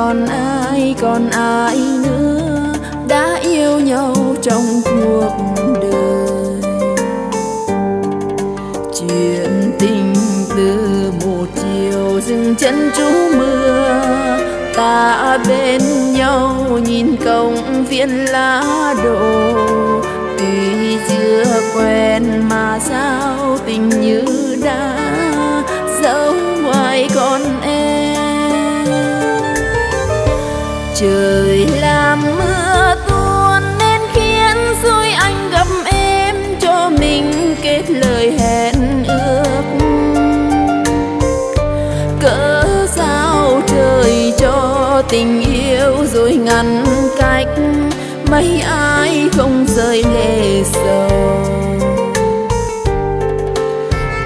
còn ai còn ai nữa đã yêu nhau trong cuộc đời? Chuyện tình từ một chiều dừng chân trú mưa, ta bên nhau nhìn cổng viên lá đổ. Trời làm mưa tuôn nên khiến rồi anh gặp em cho mình kết lời hẹn ước. Cỡ sao trời cho tình yêu rồi ngăn cách, mấy ai không rơi lệ sầu.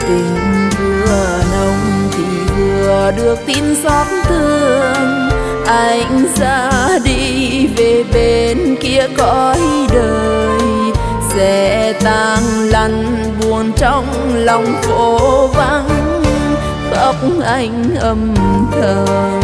Tình vừa nồng thì vừa được tin xót thương anh ra đi về bên kia cõi đời. Sẽ tang lăn buồn trong lòng phố vắng. Khóc anh âm thầm.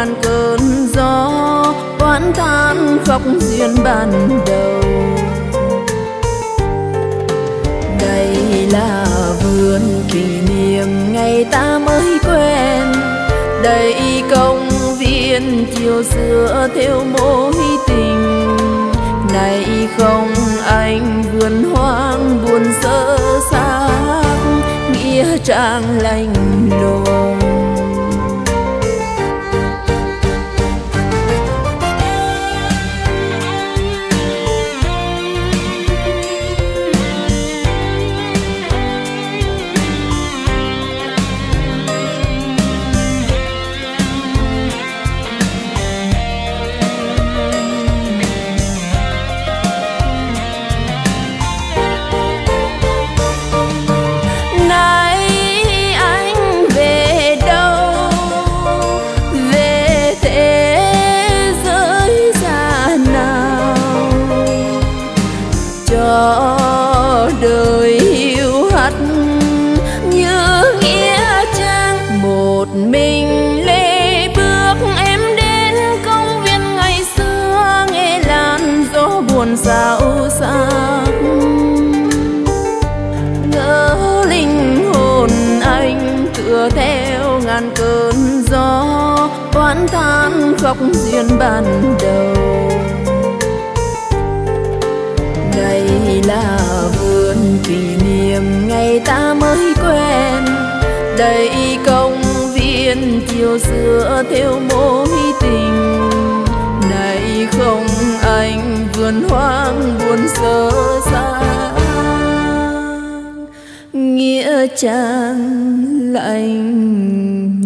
ngàn cơn gió, oán than khóc duyên ban đầu. Đây là vườn kỷ niệm ngày ta mới quen. Đây công viên chiều xưa theo mối tình. Này không anh vườn hoang buồn sơ xác, nghĩa trang lạnh buồn sao sắc ngỡ linh hồn anh tựa theo ngàn cơn gió, oán than khóc duyên ban đầu. Đây là vườn kỷ niệm, ngày ta mới quen. Đây công viên chiều xưa theo mối tình. Vườn hoang buồn sơ xa. Nghĩa trang lạnh